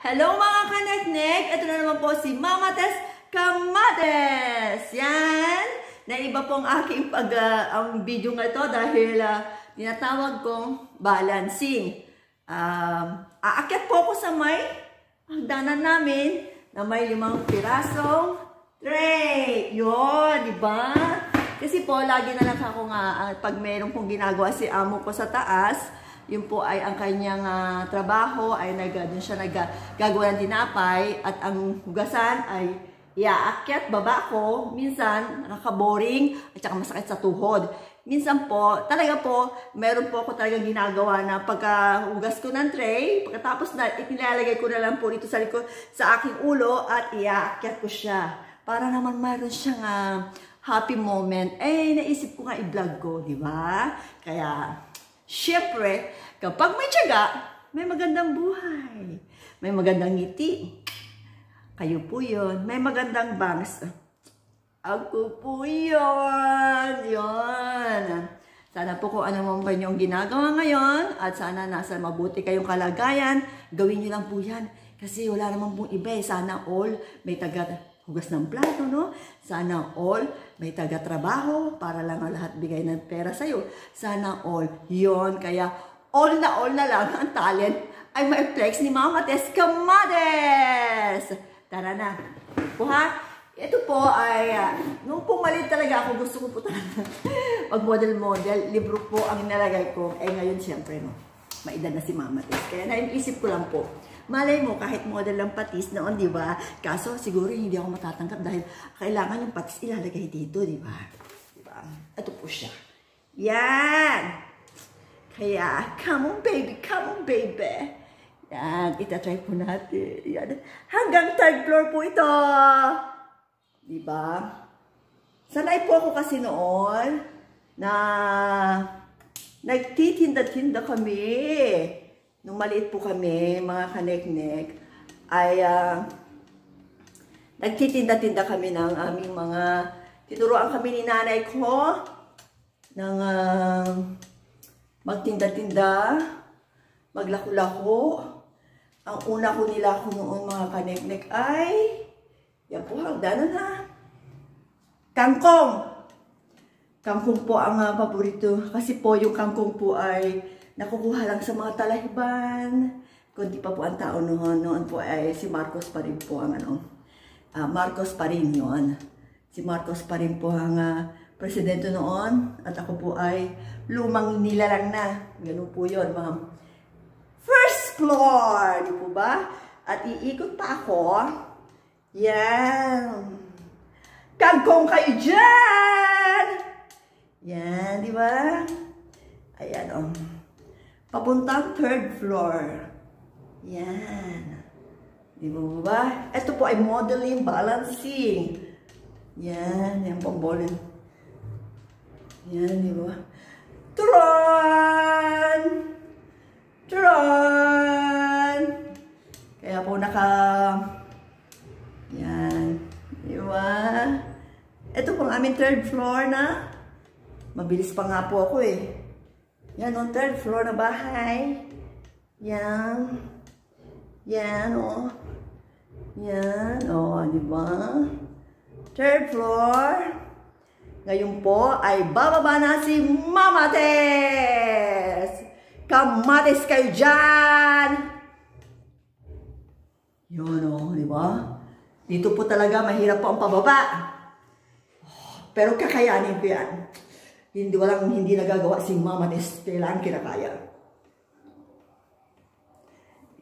Hello mga kaneknek! Ito na naman po si Mama Tess Kamates! Yan! Naiba po ang aking pag, uh, ang video nga ito dahil uh, tinatawag kong balancing. Um, aakyat po ako sa may hagdanan namin na may limang pirasong tray. Yun, di ba? Kasi po, lagi na lang ako nga, uh, pag meron pong ginagawa si amo ko sa taas, yun po ay ang kanyang uh, trabaho ay nag, dun siya naggagawa ng tinapay at ang hugasan ay iaakyat baba ko. Minsan, nakaka-boring at saka masakit sa tuhod. Minsan po, talaga po, meron po ako talagang ginagawa na pagka-hugas ko ng tray, pagkatapos na ipinilalagay ko na lang po dito sa likod sa aking ulo at iaakyat ko siya. Para naman mayroon siyang uh, happy moment. Eh, naisip ko nga i-vlog ko, di ba? Kaya, Siyempre, kapag may tiyaga, may magandang buhay. May magandang ngiti. Kayo po yun. May magandang bangs. Ako po yun. Yun. Sana po kung ano man pa yung ginagawa ngayon at sana nasa mabuti kayong kalagayan, gawin nyo lang po yan. Kasi wala naman pong iba eh. Sana all may taga hugas ng plato, no? Sana all may taga-trabaho para lang ang lahat bigay ng pera sa'yo. Sana all yon Kaya all na all na lang ang talent ay may flex ni Mama Tess Kamades! Tara na. Po? Ito po ay, uh, nung pumalit talaga ako, gusto ko po talaga mag-model-model. Libro po ang nilagay ko. Eh ngayon, siyempre, no, maedad na si Mama Tess. Kaya naisip ko lang po, Malay mo, kahit model lang patis noon, di ba? Kaso, siguro hindi ako matatanggap dahil kailangan yung patis ilalagay dito, di ba? Di ba? Ito po siya. Yan! Kaya, come on baby, come on baby. Yan, itatry po natin. Yan. Hanggang third floor po ito. Di ba? Sanay po ako kasi noon na nagtitinda-tinda kami nung maliit po kami, mga kaneknek, ay uh, nagtitinda-tinda kami ng aming mga, tinuruan kami ni nanay ko ng uh, magtinda-tinda, maglako-lako. Ang una ko nila ko noon mga kaneknek ay, yan po hagdanan ha, kangkong. Kangkong po ang uh, paborito kasi po yung kangkong po ay nakukuha lang sa mga talahiban. Kundi pa po ang tao noon. Noon po ay si Marcos pa rin po ang ano. Uh, Marcos pa rin yun. Si Marcos pa rin po ang uh, presidente noon. At ako po ay lumang nilalang na. Ganun po yun, mga first floor. Di po ba? At iikot pa ako. Yan. Kagkong kayo dyan! Yan, di ba? Ayan, oh. Papuntang third floor. Yan. Di ba ba? Ito po ay modeling balancing. Yan. Yan po bowling. Yan, di ba? Tron! Tron! Kaya po naka... Yan. Di ba? Ito po ang aming third floor na. Mabilis pa nga po ako eh. Yan, on third floor na bahay. Yan. Yan, oh. Yan, oh, di ba? Third floor. Ngayon po ay bababa na si Mama Tess. Kamatis kayo dyan. Yun, oh, di ba? Dito po talaga mahirap po ang pababa. Pero kakayanin ko yan. Hindi walang hindi nagagawa si Mama Nes. Kailangan kinakaya.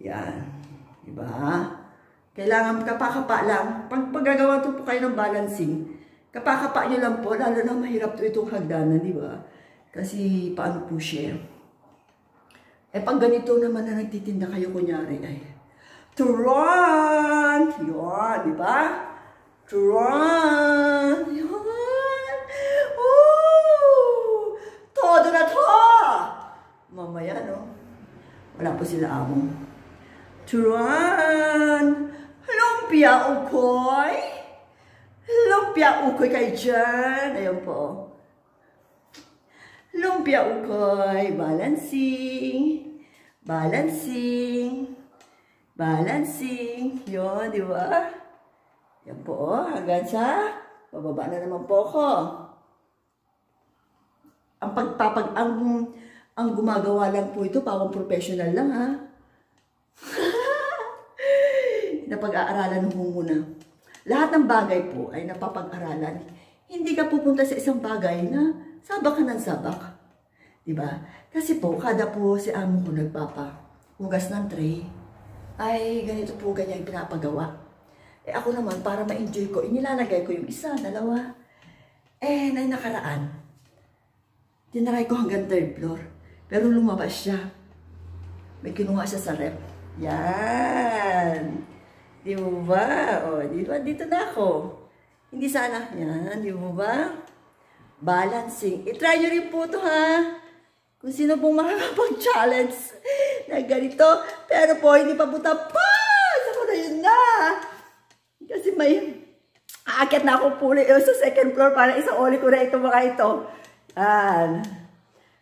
Yan. Diba? Kailangan kapakapa lang. Pag paggagawa ito po kayo ng balancing, kapakapa nyo lang po, lalo na mahirap to itong hagdanan, di ba? Kasi paano po siya? Eh pag ganito naman na nagtitinda kayo, kunyari, ay, Turon! Yun, di ba? Turon! Yun! Todo na to! Mamaya, no? Wala po sila among. Turan! Lumpia ukoy! Lumpia ukoy kayo dyan! Ayan po. Lumpia ukoy. Balancing. Balancing. Balancing. Yun, di ba? Yan po, oh. Hanggang sa bababa na naman po ako. Ang pagpapag... Ang, ang gumagawa lang po ito, pawang professional lang, ha? Napag-aaralan mo muna. Lahat ng bagay po ay napapag-aralan. Hindi ka pupunta sa isang bagay na sabak ka ng sabak. Diba? Kasi po, kada po si amo ko nagpapa hugas ng tray, ay ganito po ganyan pinapagawa. Eh ako naman, para ma-enjoy ko, inilalagay ko yung isa, dalawa. Eh, na nakaraan, tinry ko hanggang third floor. Pero lumabas siya. May kinuha siya sa rep. Yan. Di mo ba? O, di ba? Dito na ako. Hindi sana. Yan, di mo ba? Balancing. I-try nyo rin po to ha. Kung sino pong makakapag-challenge na ganito. Pero po, hindi pa po tapos. Ako na yun na. Kasi may aakyat na ako puli sa second floor para isang uli ko na ito mga ito. Yan.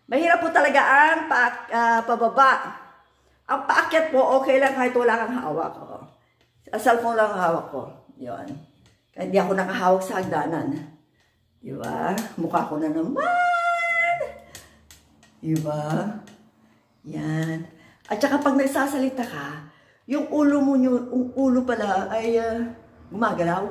Mahirap po talaga ang pa, uh, pababa. Ang paakyat po, okay lang kahit wala kang hawak. Oh. Cellphone lang ang hawak ko. Yun. Kaya hindi ako nakahawak sa hagdanan. Di ba? Mukha ko na naman. Di? Yan. At saka pag nagsasalita ka, yung ulo mo, yung ulo pala ay uh, gumagalaw.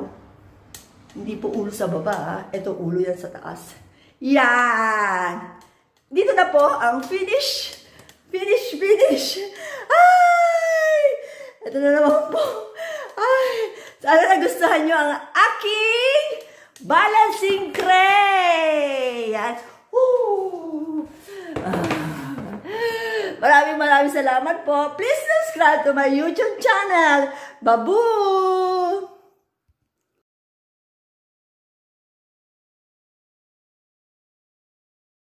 Hindi po ulo sa baba, ito ulo yan sa taas. Yan! Dito na po ang finish. Finish, finish. Ay! Ito na naman po. Ay! Sana nagustuhan nyo ang aking balancing tray. Yan. Ah. Maraming maraming salamat po. Please subscribe to my YouTube channel. Babu!